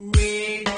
We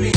me.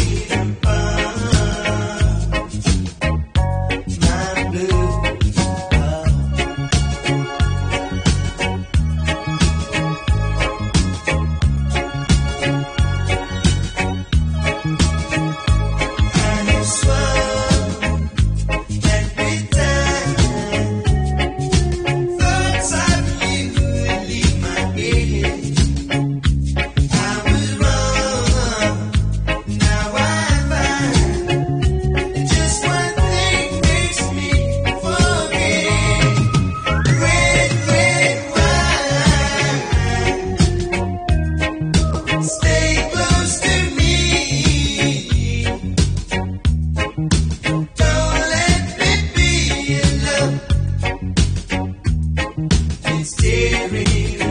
Mystery